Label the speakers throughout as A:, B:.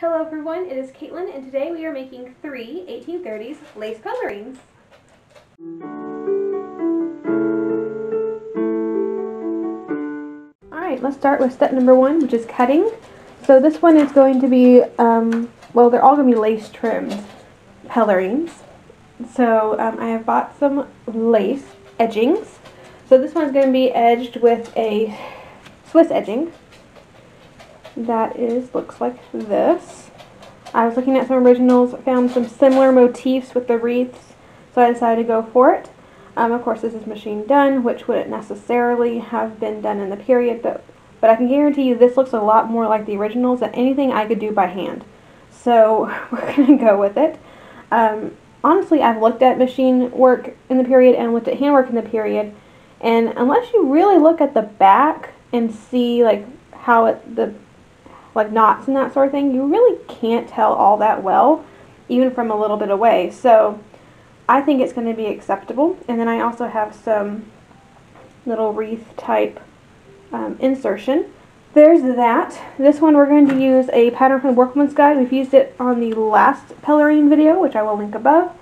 A: Hello everyone, it is Katelyn and today we are making three 1830s lace colorings. Alright, let's start with step number one, which is cutting. So this one is going to be, um, well they're all going to be lace trimmed colorings. So um, I have bought some lace edgings. So this one's going to be edged with a Swiss edging. That is, looks like this. I was looking at some originals, found some similar motifs with the wreaths, so I decided to go for it. Um, of course, this is machine done, which wouldn't necessarily have been done in the period, but, but I can guarantee you this looks a lot more like the originals than anything I could do by hand. So we're going to go with it. Um, honestly, I've looked at machine work in the period and looked at handwork in the period, and unless you really look at the back and see like how it, the like knots and that sort of thing, you really can't tell all that well, even from a little bit away. So I think it's going to be acceptable. And then I also have some little wreath type um, insertion. There's that. This one we're going to use a pattern from the Workwoman's Guide. We've used it on the last pelerine video, which I will link above.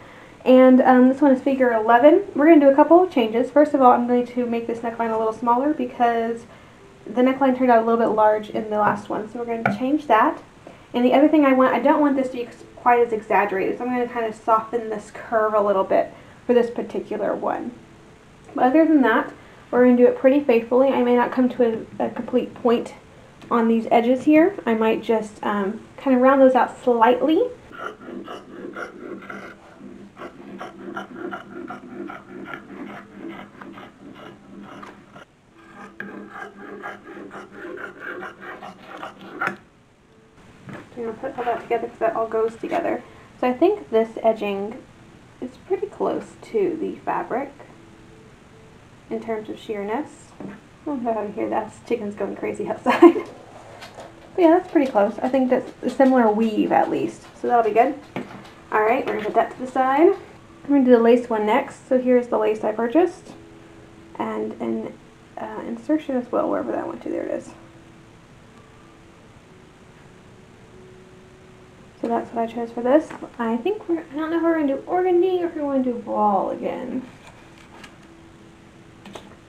A: And um, this one is figure 11. We're going to do a couple of changes. First of all, I'm going to make this neckline a little smaller because the neckline turned out a little bit large in the last one. So we're going to change that. And the other thing I want, I don't want this to be quite as exaggerated. So I'm going to kind of soften this curve a little bit for this particular one. But other than that, we're going to do it pretty faithfully. I may not come to a, a complete point on these edges here. I might just um, kind of round those out slightly. Going to put all that together because that all goes together. So I think this edging is pretty close to the fabric in terms of sheerness. I don't know how to hear that. Chicken's going crazy outside. but yeah, that's pretty close. I think that's a similar weave at least. So that'll be good. Alright, we're going to put that to the side. I'm going to do the lace one next. So here's the lace I purchased. And an uh, insertion as well, wherever that went to. There it is. So that's what I chose for this. I think we're, I don't know if we're going to do organdy or if we're going to do voile again.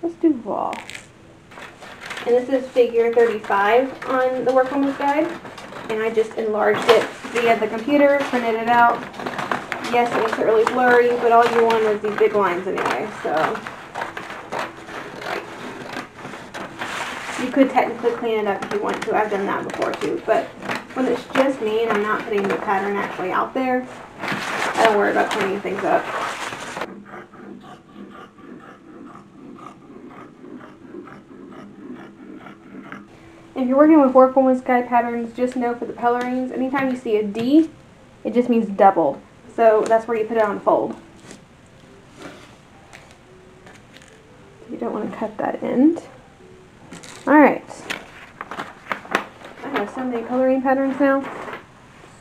A: Let's do voile. And this is figure 35 on the Workwoman's Guide. And I just enlarged it via the computer, printed it out. Yes, it makes it really blurry, but all you want is these big lines anyway, so. You could technically clean it up if you want to. I've done that before too, but when it's just me and I'm not putting the pattern actually out there, I don't worry about cleaning things up. If you're working with work Workwoman's Guide patterns, just know for the pelerines, anytime you see a D, it just means double. So that's where you put it on fold. You don't want to cut that end. Alright so many coloring patterns now.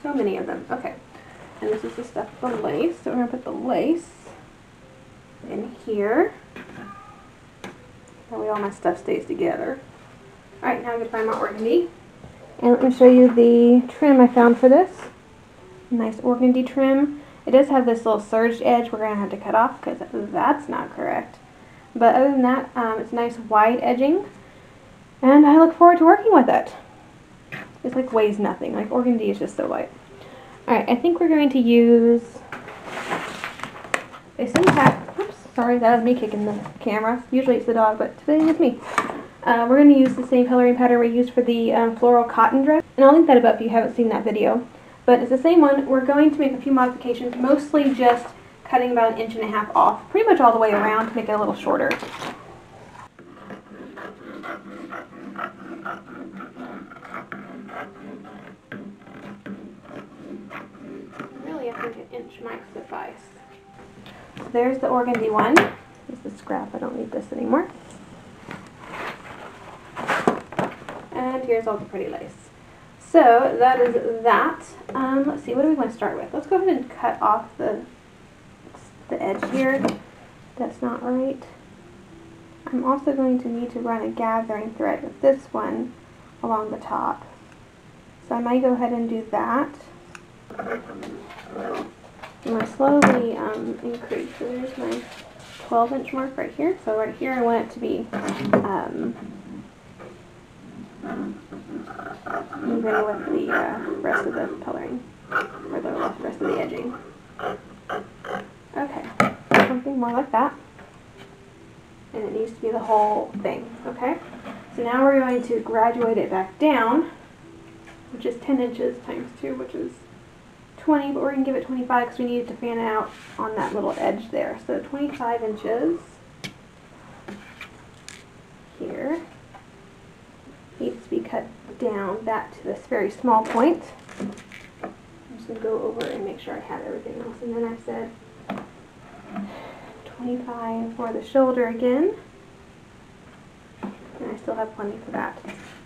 A: So many of them. Okay. And this is the stuff the lace. So we're going to put the lace in here. That way all my stuff stays together. Alright, now I'm going to find my organdy. And let me show you the trim I found for this. Nice organdy trim. It does have this little serged edge we're going to have to cut off because that's not correct. But other than that, um, it's nice wide edging. And I look forward to working with it. It like weighs nothing. Like organdy is just so light. Alright, I think we're going to use a Cintac. Oops, sorry, that was me kicking the camera. Usually it's the dog, but today it's me. Uh, we're going to use the same coloring pattern we used for the um, floral cotton dress. And I'll link that above if you haven't seen that video. But it's the same one. We're going to make a few modifications, mostly just cutting about an inch and a half off, pretty much all the way around to make it a little shorter. Might suffice. So there's the organdy one. This is scrap. I don't need this anymore. And here's all the pretty lace. So that is that. Um, let's see, what do we want to start with? Let's go ahead and cut off the, the edge here. That's not right. I'm also going to need to run a gathering thread with this one along the top. So I might go ahead and do that. Going to slowly um, increase. So there's my 12 inch mark right here. So right here I want it to be um, even with the uh, rest of the coloring, or the rest of the edging. Okay, something more like that. And it needs to be the whole thing, okay? So now we're going to graduate it back down, which is 10 inches times 2, which is 20, but we're going to give it 25 because we need it to fan out on that little edge there. So 25 inches here needs to be cut down back to this very small point. I'm just going to go over and make sure I have everything else. And then I said 25 for the shoulder again. And I still have plenty for that.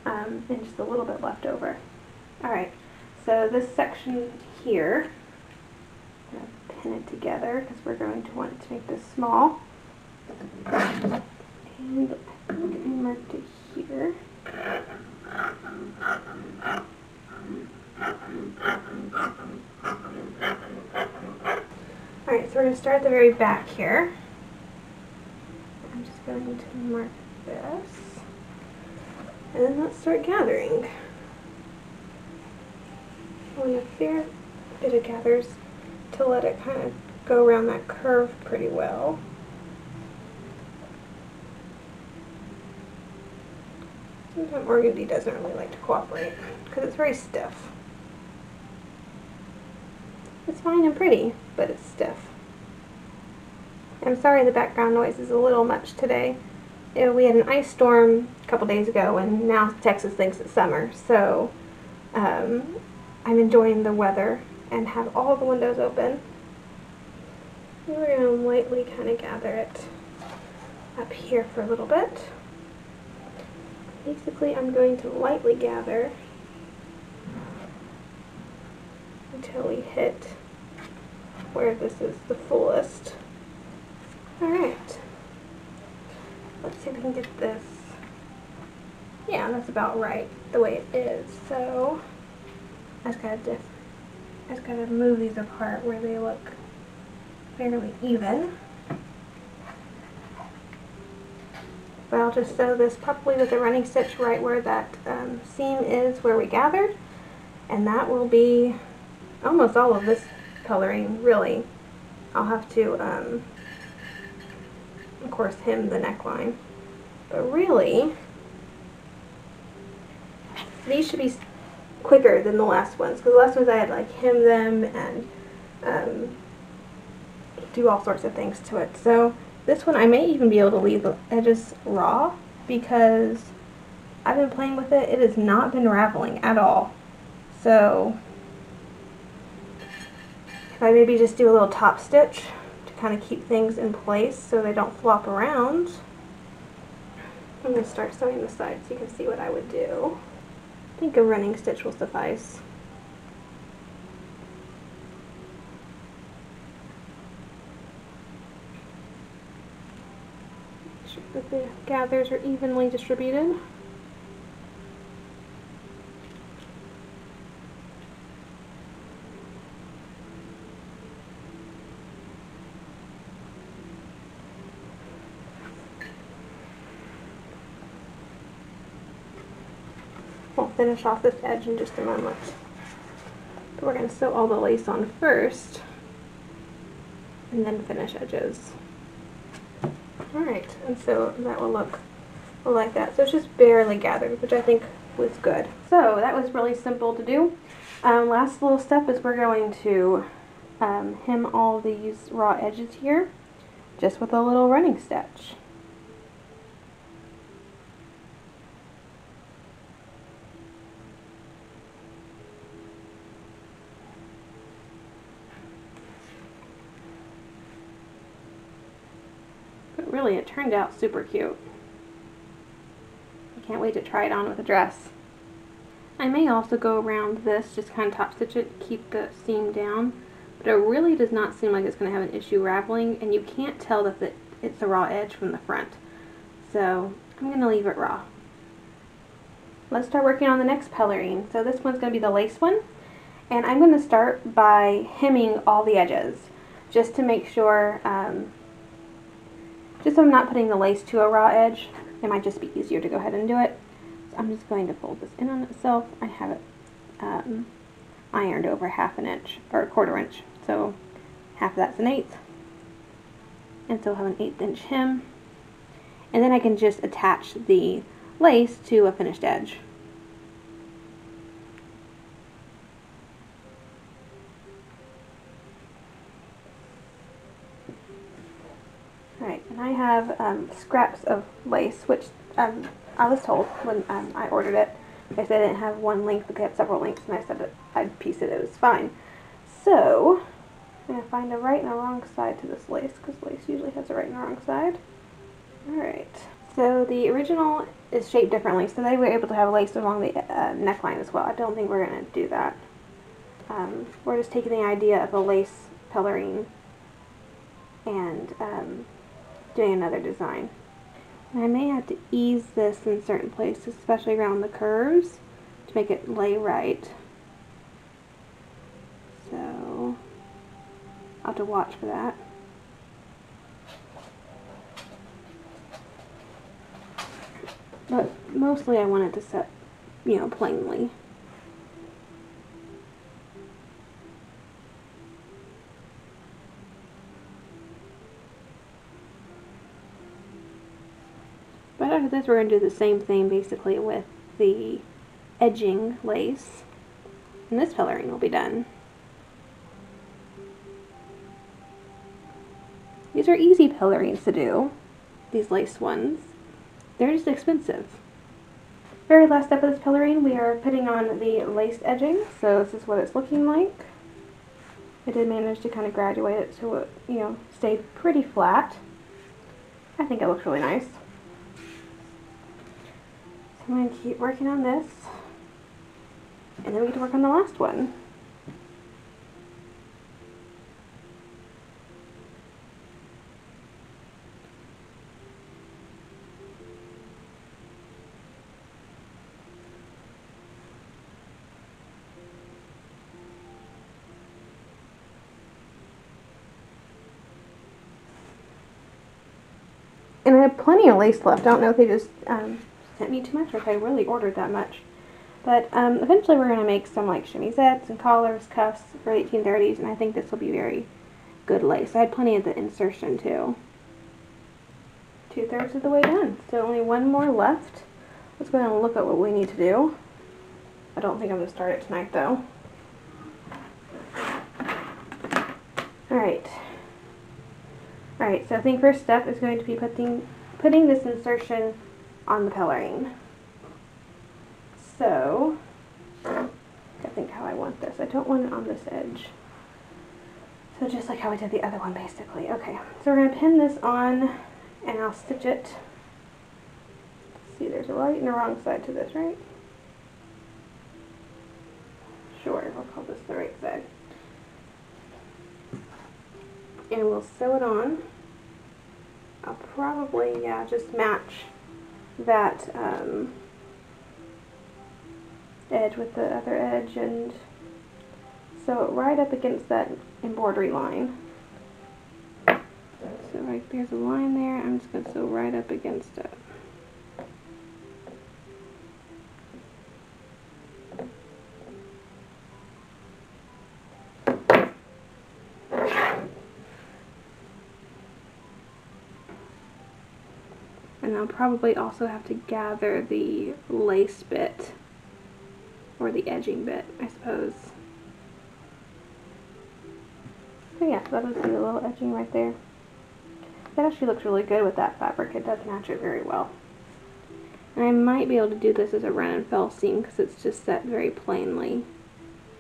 A: Um, and just a little bit left over. Alright, so this section here, pin it together because we're going to want to make this small. And I marked it here. Alright, so we're going to start at the very back here. I'm just going to mark this. And then let's start gathering. Only a fair bit of gathers to let it kind of go around that curve pretty well. Sometimes organdy doesn't really like to cooperate because it's very stiff. It's fine and pretty, but it's stiff. I'm sorry the background noise is a little much today. we had an ice storm a couple days ago and now Texas thinks it's summer, so um, I'm enjoying the weather and have all the windows open. We're going to lightly kind of gather it up here for a little bit. Basically, I'm going to lightly gather until we hit where this is the fullest. Alright. Let's see if we can get this. Yeah, that's about right, the way it is. So, I just gotta just gotta move these apart where they look fairly even. But I'll just sew this properly with a running stitch right where that um, seam is where we gathered. And that will be almost all of this coloring, really. I'll have to, um, of course, hem the neckline. But really, these should be quicker than the last ones. Because the last ones I had like hem them and um, do all sorts of things to it. So this one I may even be able to leave the edges raw because I've been playing with it. It has not been raveling at all. So if I maybe just do a little top stitch to kind of keep things in place so they don't flop around. I'm going to start sewing the sides so you can see what I would do. I think a running stitch will suffice. Make sure that the gathers are evenly distributed. Finish off this edge in just a moment. But we're going to sew all the lace on first and then finish edges. Alright, and so that will look like that. So it's just barely gathered, which I think was good. So that was really simple to do. Um, last little step is we're going to um, hem all these raw edges here just with a little running stitch. Really, it turned out super cute. I can't wait to try it on with a dress. I may also go around this, just kind of top stitch it, keep the seam down, but it really does not seem like it's going to have an issue raveling, and you can't tell that the, it's a raw edge from the front. So I'm going to leave it raw. let's start working on the next pelerine. So this one's going to be the lace one. And I'm going to start by hemming all the edges just to make sure, um, just so I'm not putting the lace to a raw edge. It might just be easier to go ahead and do it. So I'm just going to fold this in on itself. I have it um, ironed over half an inch, or a quarter inch. So half of that's an eighth. And so I'll have an eighth inch hem. And then I can just attach the lace to a finished edge. Have um, scraps of lace, which um, I was told when um, I ordered it. They said I didn't have one length, but they had several lengths, and I said that I'd piece it, it was fine. So, I'm going to find a right and a wrong side to this lace, because lace usually has a right and a wrong side. Alright, so the original is shaped differently, so they were able to have lace along the uh, neckline as well. I don't think we're going to do that. Um, we're just taking the idea of a lace pelerine and um, doing another design. And I may have to ease this in certain places, especially around the curves, to make it lay right. So, I'll have to watch for that. But mostly I want it to set, you know, plainly. After this we're going to do the same thing basically with the edging lace. And this pelerine will be done. These are easy pelerines to do, these lace ones. They're just expensive. Very last step of this pelerine, we are putting on the lace edging. So this is what it's looking like. I did manage to kind of graduate it so it, you know, stayed pretty flat. I think it looks really nice. I'm going to keep working on this. And then we get to work on the last one. And I have plenty of lace left. I don't know if they just um, sent me too much or if I really ordered that much. But um, eventually we're going to make some like chemisettes and collars, cuffs for 1830s, and I think this will be very good lace. I had plenty of the insertion too. Two-thirds of the way done. So only one more left. Let's go ahead and look at what we need to do. I don't think I'm going to start it tonight though. Alright. Alright, so I think first step is going to be putting, putting this insertion on the pelerine. So, I think how I want this. I don't want it on this edge. So just like how I did the other one basically. Okay, so we're going to pin this on and I'll stitch it. See, there's a right and a wrong side to this, right? Sure, we'll call this the right side and we'll sew it on. I'll probably, yeah, just match that um, edge with the other edge and sew it right up against that embroidery line. So right there's a line there, I'm just going to sew right up against it. And I'll probably also have to gather the lace bit, or the edging bit, I suppose. So yeah, that'll do a little edging right there. That actually looks really good with that fabric. It does match it very well. And I might be able to do this as a run and fell seam because it's just set very plainly.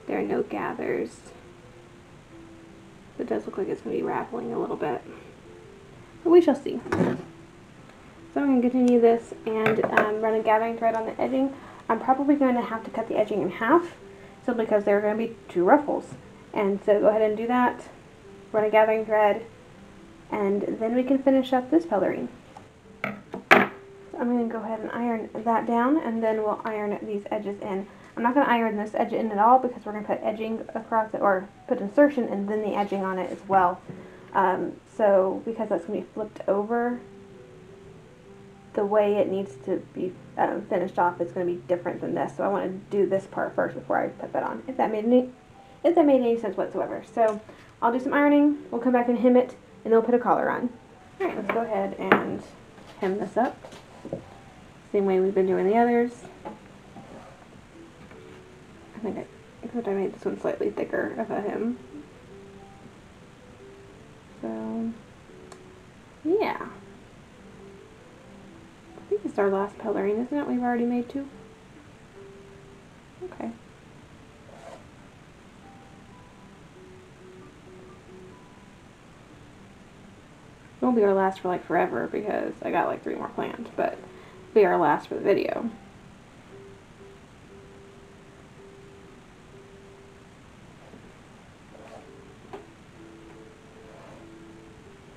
A: There are no gathers. It does look like it's going to be raveling a little bit. But we shall see. So I'm going to continue this and um, run a gathering thread on the edging. I'm probably going to have to cut the edging in half simply because there are going to be two ruffles. And so go ahead and do that, run a gathering thread, and then we can finish up this pelerine. So I'm going to go ahead and iron that down and then we'll iron these edges in. I'm not going to iron this edge in at all because we're going to put edging across it or put insertion and then the edging on it as well. Um, so because that's going to be flipped over, the way it needs to be um, finished off is going to be different than this. So I want to do this part first before I put that on. If that made any, if that made any sense whatsoever. So I'll do some ironing. We'll come back and hem it, and then we'll put a collar on. All right, let's go ahead and hem this up. Same way we've been doing the others. I think I, except I made this one slightly thicker of a hem. So, yeah. I think it's our last pelerine, isn't it? We've already made two. Okay. Won't be our last for like forever because I got like three more planned, but be our last for the video.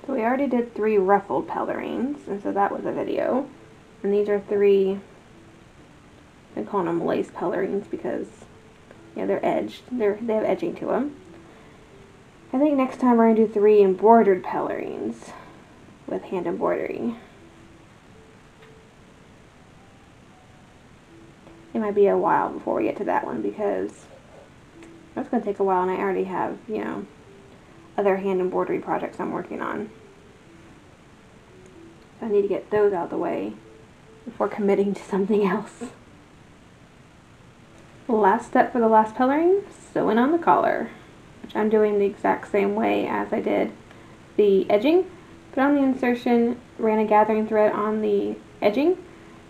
A: So we already did three ruffled pelerines, and so that was a video. And these are three, I'm calling them lace pelerines because, yeah, they're edged. They're, they have edging to them. I think next time we're going to do three embroidered pelerines with hand embroidery. It might be a while before we get to that one because that's going to take a while and I already have, you know, other hand embroidery projects I'm working on. So I need to get those out of the way before committing to something else. Last step for the last pelerine, sewing on the collar, which I'm doing the exact same way as I did the edging. Put on the insertion, ran a gathering thread on the edging,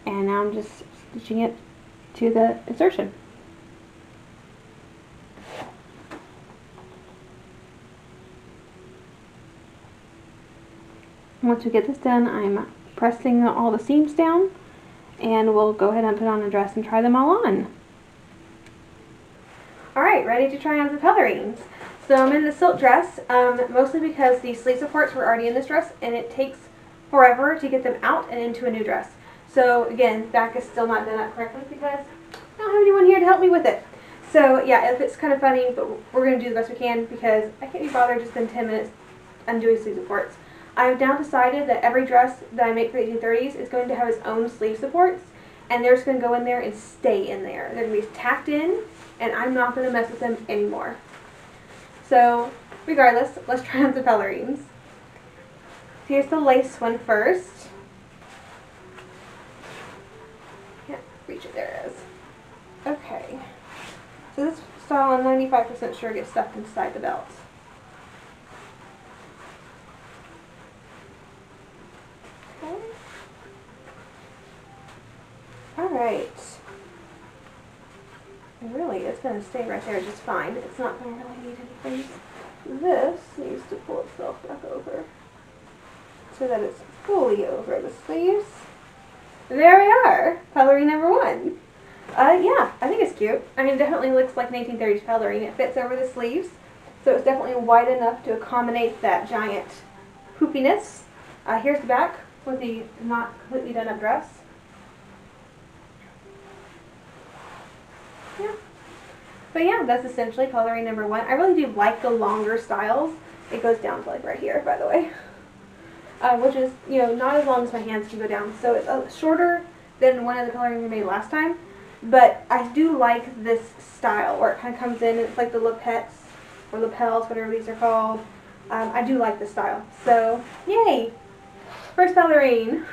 A: and now I'm just stitching it to the insertion. Once we get this done, I'm pressing all the seams down, and we'll go ahead and put on a dress and try them all on. Alright, ready to try on the colorings. So I'm in the silk dress, um, mostly because the sleeve supports were already in this dress and it takes forever to get them out and into a new dress. So again, back is still not done up correctly because I don't have anyone here to help me with it. So yeah, if it's kind of funny, but we're going to do the best we can because I can't be bothered to spend 10 minutes undoing sleeve supports. I've now decided that every dress that I make for the 1830s is going to have its own sleeve supports and they're just going to go in there and stay in there. They're going to be tacked in and I'm not going to mess with them anymore. So regardless, let's try on the. So here's the lace one first. Can't reach it, there it is. Okay. So this style I'm 95% sure gets stuffed inside the belt. Okay. Alright really it's going to stay right there just fine. It's not going to really need anything. This needs to pull itself back over so that it's fully over the sleeves. There we are, pelerine number one. Uh, yeah, I think it's cute. I mean, it definitely looks like 1930s pelerine. It fits over the sleeves, so it's definitely wide enough to accommodate that giant poopiness. Uh, here's the back with the not completely done up dress. Yeah. But yeah, that's essentially pelerine number one. I really do like the longer styles. It goes down to like right here, by the way. Uh, which is, you know, not as long as my hands can go down. So it's uh, shorter than one of the pelerines we made last time. But I do like this style where it kind of comes in. It's like the lappets or lapels, whatever these are called. Um, I do like the style. So, yay! First pelerine.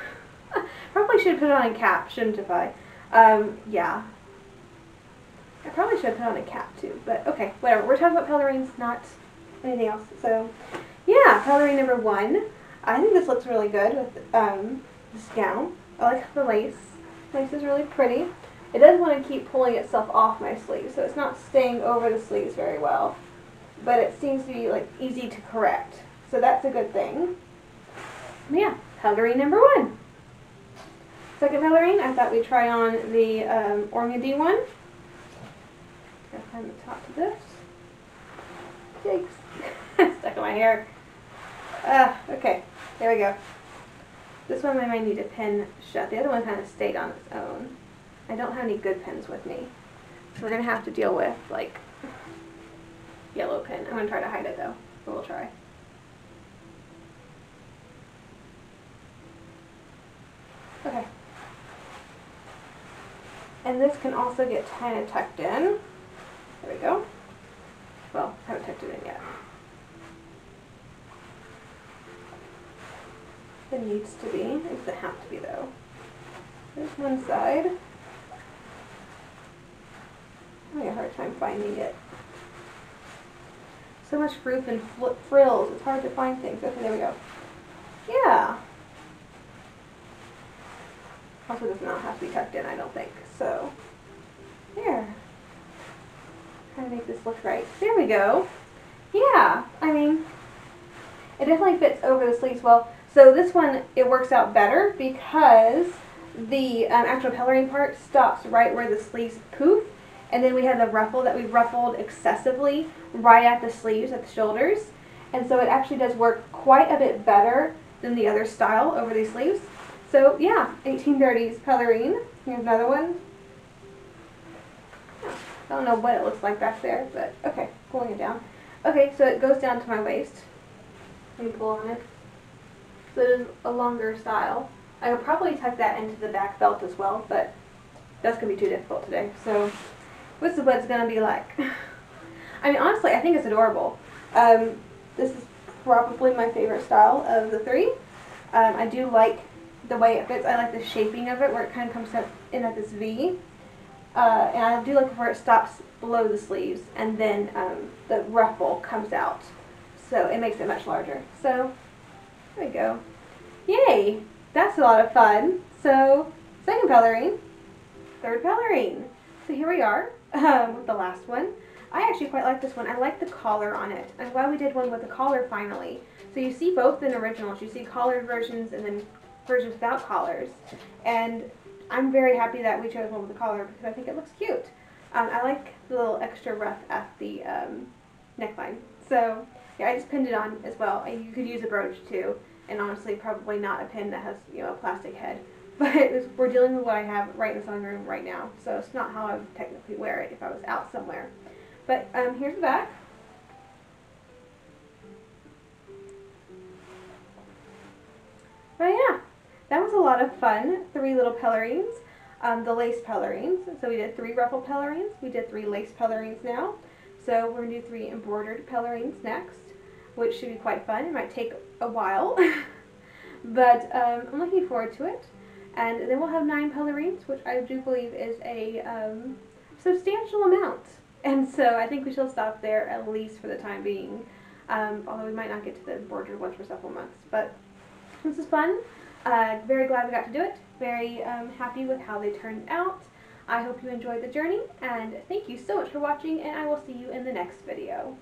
A: Probably should have put it on a cap, shouldn't I? Um, yeah, I probably should have put on a cap too, but okay, whatever. We're talking about pelerines, not anything else. So, yeah, pelerine number one. I think this looks really good with um, this gown. I like the lace. Lace is really pretty. It does want to keep pulling itself off my sleeve, so it's not staying over the sleeves very well. But it seems to be like easy to correct. So that's a good thing. Yeah, pelerine number one. Second pelerine, I thought we'd try on the um, one. Find the top of this. Yikes. Stuck in my hair. Ah, okay. There we go. This one I might need to pin shut. The other one kind of stayed on its own. I don't have any good pins with me. So we're going to have to deal with, like, yellow pin. I'm going to try to hide it, though. But we'll try. Okay. And this can also get kind of tucked in. There we go. Well, I haven't tucked it in yet. It needs to be. It doesn't have to be though. There's one side. I'm having a hard time finding it. So much fruit and frills. It's hard to find things. Okay, there we go. Yeah. Also does not have to be tucked in, I don't think. So, there. Trying to make this look right. There we go. Yeah, I mean, it definitely fits over the sleeves well. So this one, it works out better because the um, actual pelerine part stops right where the sleeves poof. And then we have the ruffle that we ruffled excessively right at the sleeves, at the shoulders. And so it actually does work quite a bit better than the other style over these sleeves. So yeah, 1830s pelerine. Here's another one. I don't know what it looks like back there, but okay, pulling it down. Okay, so it goes down to my waist. Let me pull on it. So it is a longer style. I could probably tuck that into the back belt as well, but that's going to be too difficult today. So this is what it's going to be like. I mean, honestly, I think it's adorable. Um, this is probably my favorite style of the three. Um, I do like the way it fits. I like the shaping of it, where it kind of comes up in at this V. Uh, and I do like where it stops below the sleeves, and then um, the ruffle comes out. So it makes it much larger. So there we go. Yay! That's a lot of fun. So, second pelerine, third pelerine. So here we are um, with the last one. I actually quite like this one. I like the collar on it. I'm glad we did one with a collar finally. So you see both in originals. You see collared versions and then versions without collars. And I'm very happy that we chose one with a collar because I think it looks cute. Um, I like the little extra ruff at the um, neckline. So yeah, I just pinned it on as well. You could use a brooch too, and honestly, probably not a pin that has you know a plastic head. But was, we're dealing with what I have right in the sewing room right now, so it's not how I would technically wear it if I was out somewhere. But um, here's the back. But yeah, that was a lot of fun. Three little pelerines. Um, the lace pelerines. So we did three ruffle pelerines. We did three lace pelerines now. So we're going to do three embroidered pelerines next, which should be quite fun. It might take a while, but um, I'm looking forward to it. And then we'll have nine pelerines, which I do believe is a um, substantial amount. And so I think we shall stop there at least for the time being, um, although we might not get to the embroidered ones for several months. But this is fun. Uh, very glad we got to do it. Very um, happy with how they turned out. I hope you enjoyed the journey, and thank you so much for watching, and I will see you in the next video.